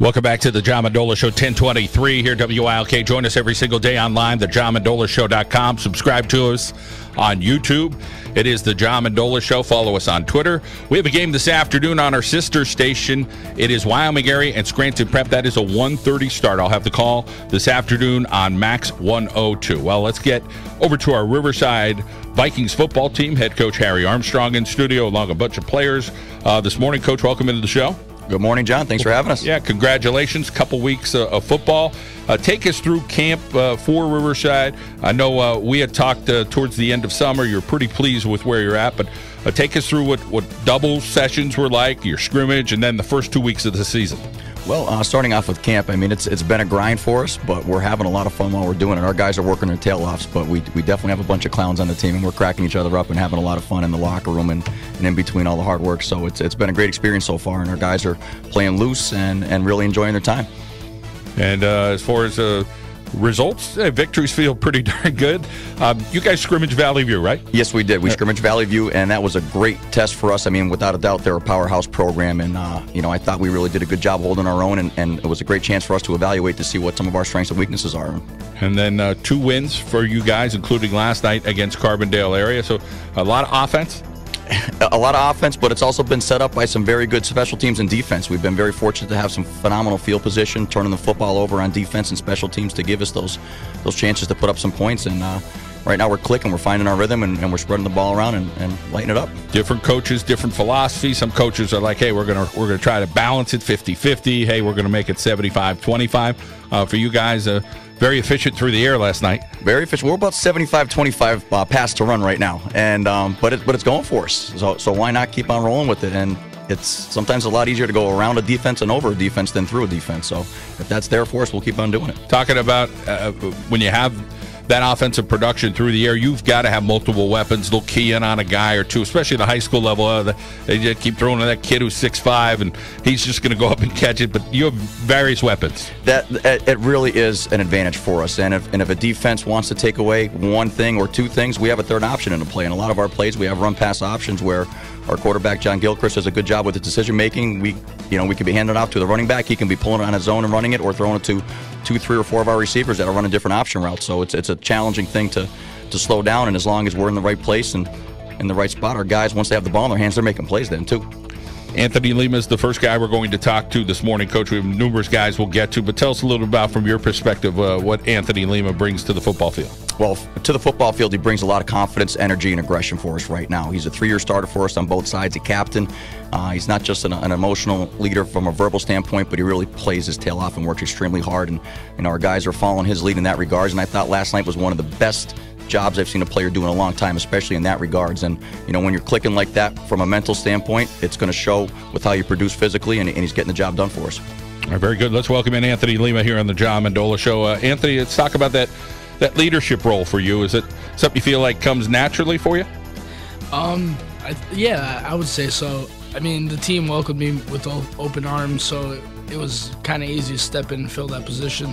Welcome back to the John Mendola Show, 1023 here, WILK. Join us every single day online, thejohnmendolashow.com. Subscribe to us on YouTube. It is the John Mendola Show. Follow us on Twitter. We have a game this afternoon on our sister station. It is Wyoming area and Scranton Prep. That is a 1.30 start. I'll have the call this afternoon on Max 102. Well, let's get over to our Riverside Vikings football team. Head coach Harry Armstrong in studio, along a bunch of players uh, this morning. Coach, welcome into the show. Good morning, John. Thanks for having us. Yeah, congratulations. Couple weeks uh, of football. Uh, take us through camp uh, for Riverside. I know uh, we had talked uh, towards the end of summer. You're pretty pleased with where you're at, but uh, take us through what, what double sessions were like, your scrimmage, and then the first two weeks of the season. Well, uh, starting off with camp, I mean, it's it's been a grind for us, but we're having a lot of fun while we're doing it. Our guys are working their tail offs, but we, we definitely have a bunch of clowns on the team, and we're cracking each other up and having a lot of fun in the locker room and, and in between all the hard work. So it's it's been a great experience so far, and our guys are playing loose and, and really enjoying their time. And uh, as far as uh, results, uh, victories feel pretty darn good. Um, you guys scrimmage Valley View, right? Yes, we did. We scrimmaged Valley View, and that was a great test for us. I mean, without a doubt, they're a powerhouse program, and uh, you know, I thought we really did a good job holding our own, and, and, it was a great chance for us to evaluate to see what some of our strengths and weaknesses are. And then uh, two wins for you guys, including last night against Carbondale area. So a lot of offense a lot of offense, but it's also been set up by some very good special teams and defense. We've been very fortunate to have some phenomenal field position, turning the football over on defense and special teams to give us those those chances to put up some points. And uh, right now we're clicking, we're finding our rhythm, and, and we're spreading the ball around and, and, lighting it up. Different coaches, different philosophies. Some coaches are like, hey, we're gonna we're gonna try to balance it 50-50. Hey, we're gonna make it 75-25. Uh, for you guys, uh, very efficient through the air last night. Very efficient. We're about 75-25 uh, pass to run right now, and um, but it, but it's going for us. So so why not keep on rolling with it? And it's sometimes a lot easier to go around a defense and over a defense than through a defense. So if that's there for us, we'll keep on doing it. Talking about uh, when you have that offensive production through the air, you've got to have multiple weapons. They'll key in on a guy or two, especially the high school level. Uh, they just keep throwing to that kid who's six five, and he's just going to go up and catch it. But you have various weapons. That it really is an advantage for us. And if and if a defense wants to take away one thing or two things, we have a third option in the play. And a lot of our plays, we have run pass options where our quarterback John Gilchrist does a good job with the decision making. We, you know, we could be handing off to the running back. He can be pulling it on his own and running it, or throwing it to two, three, or four of our receivers that are running different option routes. So it's it's a challenging thing to to slow down. And as long as we're in the right place and in the right spot, our guys once they have the ball in their hands, they're making plays then too. Anthony Lima is the first guy we're going to talk to this morning, Coach. We have numerous guys we'll get to, but tell us a little about, from your perspective, uh, what Anthony Lima brings to the football field. Well, to the football field, he brings a lot of confidence, energy, and aggression for us right now. He's a three-year starter for us on both sides, a captain. Uh, he's not just an, an, emotional leader from a verbal standpoint, but he really plays his tail off and works extremely hard. And you know, our guys are following his lead in that regards. And I thought last night was one of the best jobs I've seen a player do in a long time, especially in that regards. And you know, when you're clicking like that from a mental standpoint, it's going to show with how you produce physically, and, and, he's getting the job done for us. All right, very good. Let's welcome in Anthony Lima here on the John Mendola Show. Uh, Anthony, let's talk about that that leadership role for you. Is it something you feel like comes naturally for you? Um, I, yeah, I would say so. I mean, the team welcomed me with open arms, so it, it was kind of easy to step in and fill that position.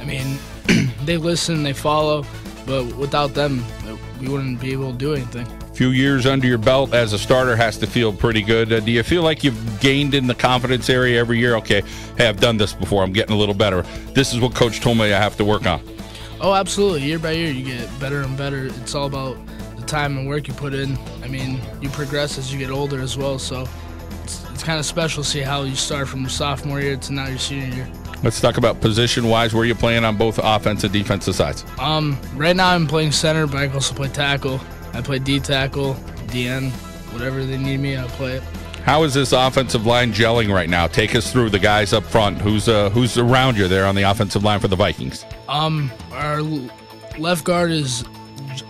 I mean, they listen, they follow, but without them, we wouldn't be able to do anything. Few years under your belt as a starter has to feel pretty good. Uh, do you feel like you've gained in the confidence area every year? Okay, hey, I've done this before. I'm getting a little better. This is what coach told me I have to work on. Oh, absolutely. Year by year, you get better and better. It's all about the time and work you put in. I mean, you progress as you get older as well. So it's, it's kind of special to see how you start from sophomore year to now your senior year. Let's talk about position wise. Where are you playing on both offense and defensive sides? Um, right now I'm playing center, but I also play tackle. I play D tackle, DN, whatever they need me, I play it. How is this offensive line gelling right now? Take us through the guys up front. Who's uh, who's around you there on the offensive line for the Vikings? Um, our left guard is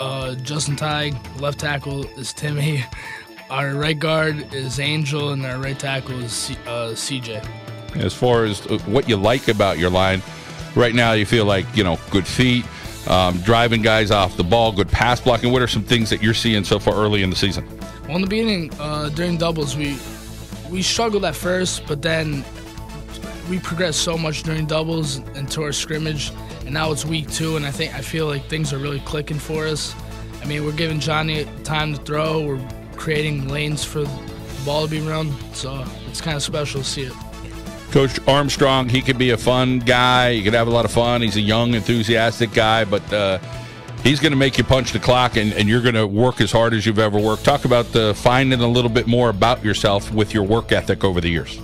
uh, Justin Tighe. Left tackle is Timmy. Our right guard is Angel, and our right tackle is C- uh, CJ as far as what you like about your line. Right now, you feel like, you know, good feet, um, driving guys off the ball, good pass blocking. What are some things that you're seeing so far early in the season? Well, in the beginning, uh, during doubles, we we struggled at first, but then we progressed so much during doubles into our scrimmage, and now it's week two, and I think I feel like things are really clicking for us. I mean, we're giving Johnny time to throw. We're creating lanes for the ball to be run, so it's kind of special to see it. Coach Armstrong, he could be a fun guy. You could have a lot of fun. He's a young, enthusiastic guy, but uh, he's going to make you punch the clock, and, and you're going to work as hard as you've ever worked. Talk about uh, finding a little bit more about yourself with your work ethic over the years.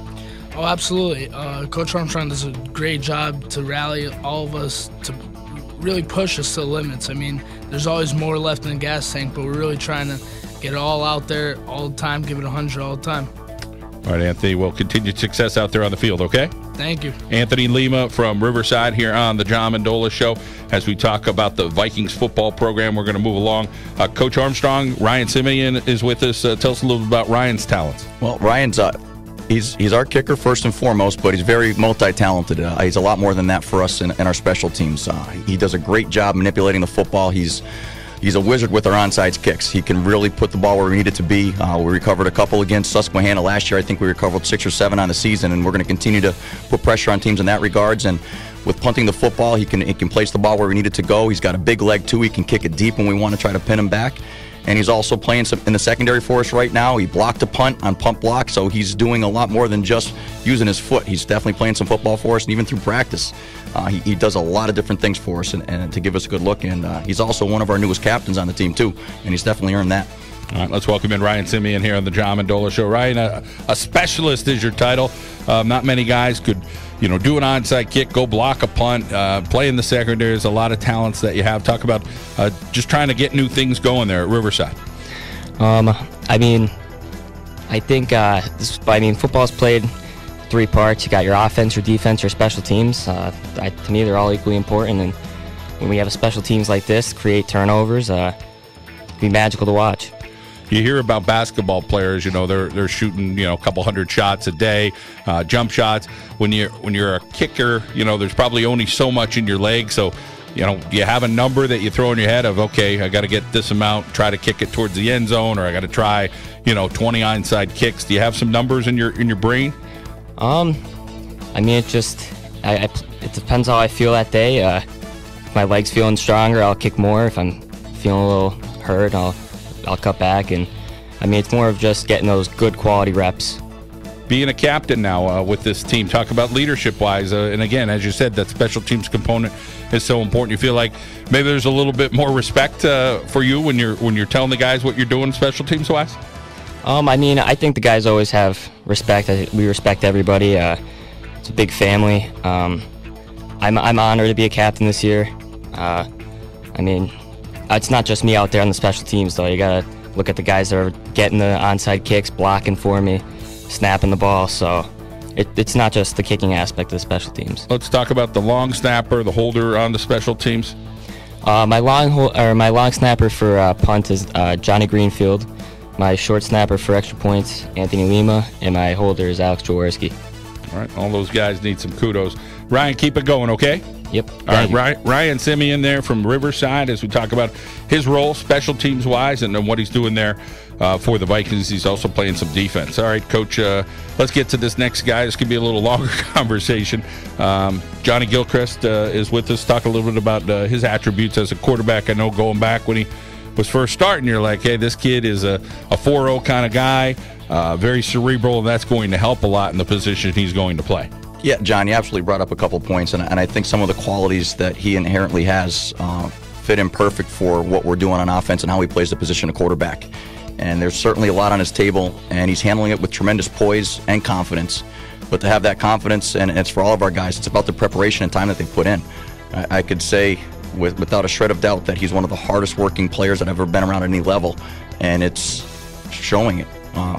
Oh, absolutely. Uh, Coach Armstrong does a great job to rally all of us to really push us to the limits. I mean, there's always more left in the gas tank, but we're really trying to get it all out there all the time, give it 100 all the time. All right, Anthony. Well, continued success out there on the field, okay? Thank you. Anthony Lima from Riverside here on the John Mendola Show. As we talk about the Vikings football program, we're going to move along. Uh, Coach Armstrong, Ryan Simeon is with us. Uh, tell us a little bit about Ryan's talents. Well, Ryan's uh, he's he's our kicker first and foremost, but he's very multi-talented. Uh, he's a lot more than that for us in, in our special teams. Uh, he does a great job manipulating the football. He's he's a wizard with our onside kicks. He can really put the ball where we need it to be. Uh, we recovered a couple against Susquehanna last year. I think we recovered six or seven on the season, and we're going to continue to put pressure on teams in that regards. And with punting the football, he can he can place the ball where we need it to go. He's got a big leg too. He can kick it deep when we want to try to pin him back. And he's also playing some in the secondary for us right now. He blocked a punt on punt block, so he's doing a lot more than just using his foot. He's definitely playing some football for us, and even through practice, uh, he, he, does a lot of different things for us and, and to give us a good look. And uh, he's also one of our newest captains on the team too, and he's definitely earned that. All right, let's welcome in Ryan Simeon here on the John Mendola Show. Ryan, a, a specialist is your title. Um, not many guys could, you know, do an onside kick, go block a punt, uh, play in the secondary. There's a lot of talents that you have. Talk about uh, just trying to get new things going there at Riverside. Um, I mean, I think uh, this. I mean, football's played three parts. You got your offense, your defense, your special teams. Uh, I, to me, they're all equally important. And when we have special teams like this, create turnovers, uh, be magical to watch you hear about basketball players, you know, they're they're shooting, you know, a couple hundred shots a day, uh, jump shots. When you're when you're a kicker, you know, there's probably only so much in your leg. So, you know, you have a number that you throw in your head of, okay, I got to get this amount, try to kick it towards the end zone, or I got to try, you know, 20 onside kicks. Do you have some numbers in your in your brain? Um, I mean, it just, I, I it depends how I feel that day. Uh, if my legs feeling stronger, I'll kick more. If I'm feeling a little hurt, I'll I'll cut back. And I mean, it's more of just getting those good quality reps. Being a captain now uh, with this team, talk about leadership wise. Uh, and again, as you said, that special teams component is so important. You feel like maybe there's a little bit more respect uh, for you when you're when you're telling the guys what you're doing special teams wise. Um, I mean, I think the guys always have respect. We respect everybody. Uh, it's a big family. Um, I'm I'm honored to be a captain this year. Uh, I mean, it's not just me out there on the special teams, though. You got to look at the guys that are getting the onside kicks, blocking for me, snapping the ball. So it, it's not just the kicking aspect of the special teams. Let's talk about the long snapper, the holder on the special teams. Uh, my long or my long snapper for uh, punt is uh, Johnny Greenfield. My short snapper for extra points, Anthony Lima, and my holder is Alex Jaworski. All right, all those guys need some kudos. Ryan, keep it going, okay? Yep. All right, Ryan, Ryan Simeon there from Riverside as we talk about his role, special teams wise, and then what he's doing there uh, for the Vikings. He's also playing some defense. All right, Coach, uh, let's get to this next guy. This could be a little longer conversation. Um, Johnny Gilchrist uh, is with us. Talk a little bit about uh, his attributes as a quarterback. I know going back when he was first starting, you're like, hey, this kid is a, a 4 0 kind of guy, uh, very cerebral, and that's going to help a lot in the position he's going to play. Yeah, John, you absolutely brought up a couple points, and, and I think some of the qualities that he inherently has uh, fit in perfect for what we're doing on offense and how he plays the position of quarterback. And there's certainly a lot on his table, and he's handling it with tremendous poise and confidence. But to have that confidence, and it's for all of our guys, it's about the preparation and time that they've put in. I, I could say with, without a shred of doubt that he's one of the hardest working players that I've ever been around at any level, and it's showing it uh,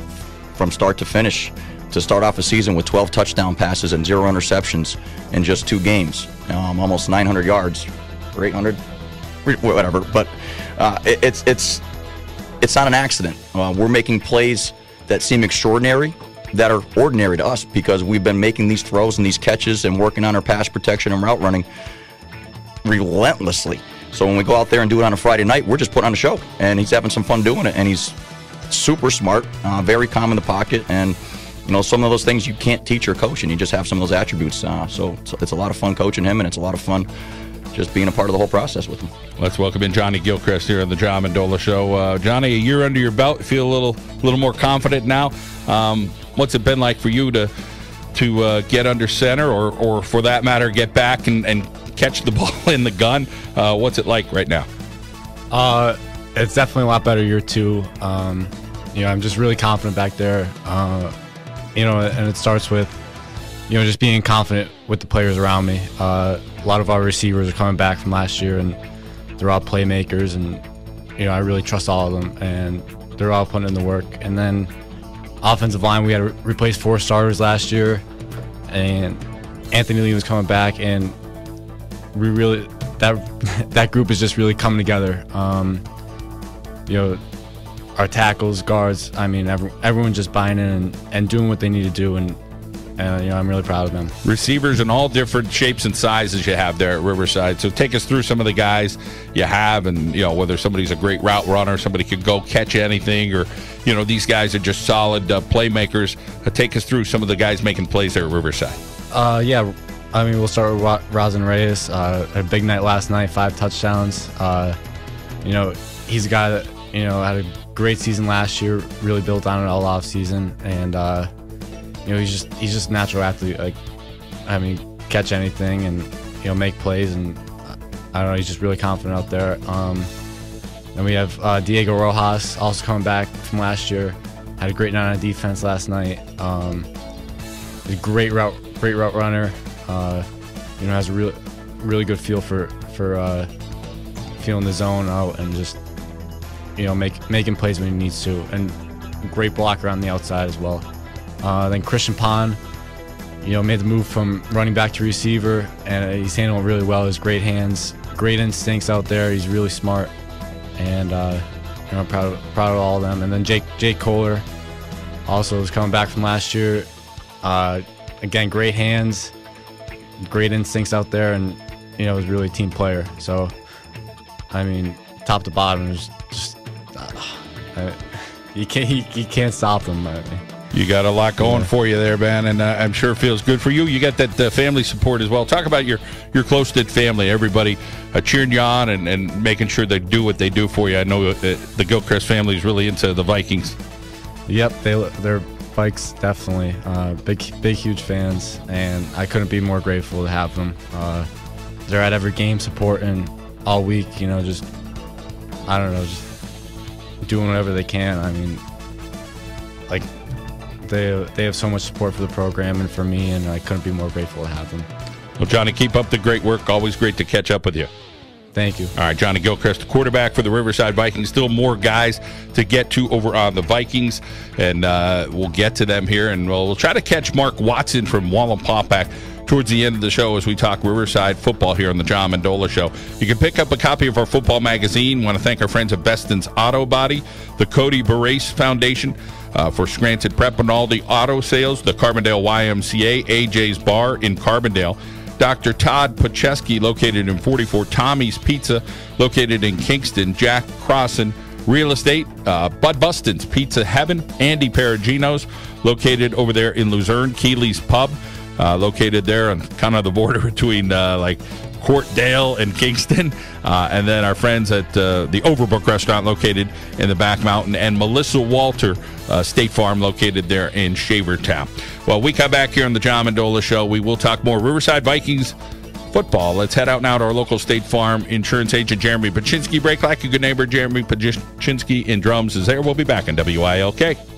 from start to finish to start off a season with 12 touchdown passes and zero interceptions in just two games, um, almost 900 yards or 800, whatever. But uh, it, it's it's it's not an accident. Uh, we're making plays that seem extraordinary that are ordinary to us because we've been making these throws and these catches and working on our pass protection and route running relentlessly. So when we go out there and do it on a Friday night, we're just putting on a show, and he's having some fun doing it, and he's super smart, uh, very calm in the pocket, and you know, some of those things you can't teach or coach, and you just have some of those attributes. Uh, so it's, it's, a lot of fun coaching him, and it's a lot of fun just being a part of the whole process with him. Let's welcome in Johnny Gilchrist here on the John Mendola Show. Uh, Johnny, a year under your belt, feel a little, a little more confident now. Um, what's it been like for you to to uh, get under center, or, or for that matter, get back and, and catch the ball in the gun? Uh, what's it like right now? Uh, it's definitely a lot better year two. Um, you know, I'm just really confident back there. You know, and it starts with, you know, just being confident with the players around me. Uh, a lot of our receivers are coming back from last year, and they're all playmakers, and you know, I really trust all of them, and they're all putting in the work. And then offensive line, we had to replace four starters last year, and Anthony Lee was coming back, and we really that that group is just really coming together. Um, you know, our tackles, guards. I mean, every, everyone just buying in and, and doing what they need to do, and uh, you know, I'm really proud of them. Receivers in all different shapes and sizes you have there at Riverside. So take us through some of the guys you have, and you know whether somebody's a great route runner, somebody could go catch anything, or you know these guys are just solid uh, playmakers. Uh, take us through some of the guys making plays there at Riverside. Uh, yeah, I mean, we'll start with Rosin Reyes. Uh, a big night last night, five touchdowns. Uh, you know, he's a guy that you know had a great season last year. Really built on it all off season, and uh, you know he's just he's just a natural athlete. Like, I mean, catch anything and you know make plays, and I don't know. He's just really confident out there. Um, and we have uh, Diego Rojas also coming back from last year. Had a great night on defense last night. Um, a great route, great route runner. Uh, you know, has a really, really good feel for for uh, feeling the zone out and just you know make making plays when he needs to, and great blocker on the outside as well. Uh, then Christian Pond, you know, made the move from running back to receiver, and he's handling really well. His great hands, great instincts out there. He's really smart, and uh, you know, I'm proud of, proud of all of them. And then Jake Jake Kohler, also is coming back from last year. Uh, again, great hands, great instincts out there, and you know, was really a team player. So, I mean, top to bottom, is you can't you, you, can't stop them. You got a lot going yeah. for you there, man, and uh, I'm sure it feels good for you. You got that uh, family support as well. Talk about your your close knit family, everybody uh, cheering you on and, and making sure they do what they do for you. I know the Gilchrist family is really into the Vikings. Yep, they they're bikes definitely uh, big big huge fans, and I couldn't be more grateful to have them. Uh, they're at every game supporting all week. You know, just I don't know, just doing whatever they can. I mean, like they they have so much support for the program and for me, and I couldn't be more grateful to have them. Well, Johnny, keep up the great work. Always great to catch up with you. Thank you. All right, Johnny Gilchrist, the quarterback for the Riverside Vikings. Still more guys to get to over on the Vikings, and uh, we'll get to them here. And we'll, we'll try to catch Mark Watson from Wallenpaupack towards the end of the show as we talk Riverside football here on the John Mendola Show. You can pick up a copy of our football magazine. Want to thank our friends at Beston's Auto Body, the Cody Barace Foundation uh, for Scranton Prep and all the auto sales, the Carbondale YMCA, AJ's Bar in Carbondale. Dr. Todd Pacheski, located in Forty Fort Tommy's Pizza, located in Kingston. Jack Crossan, Real Estate. Uh, Bud Buston's Pizza Heaven. Andy Perugino's, located over there in Luzerne. Keeley's Pub uh, located there on kind of the border between uh, like Courtdale and Kingston. Uh, and then our friends at uh, the Overbrook restaurant located in the back mountain, and Melissa Walter uh, State Farm located there in Shavertown. Well, we come back here on the John Mendola Show. We will talk more Riverside Vikings football. Let's head out now to our local State Farm insurance agent, Jeremy Paczynski. Break like a good neighbor, Jeremy Paczynski in drums is there. We'll be back in WILK.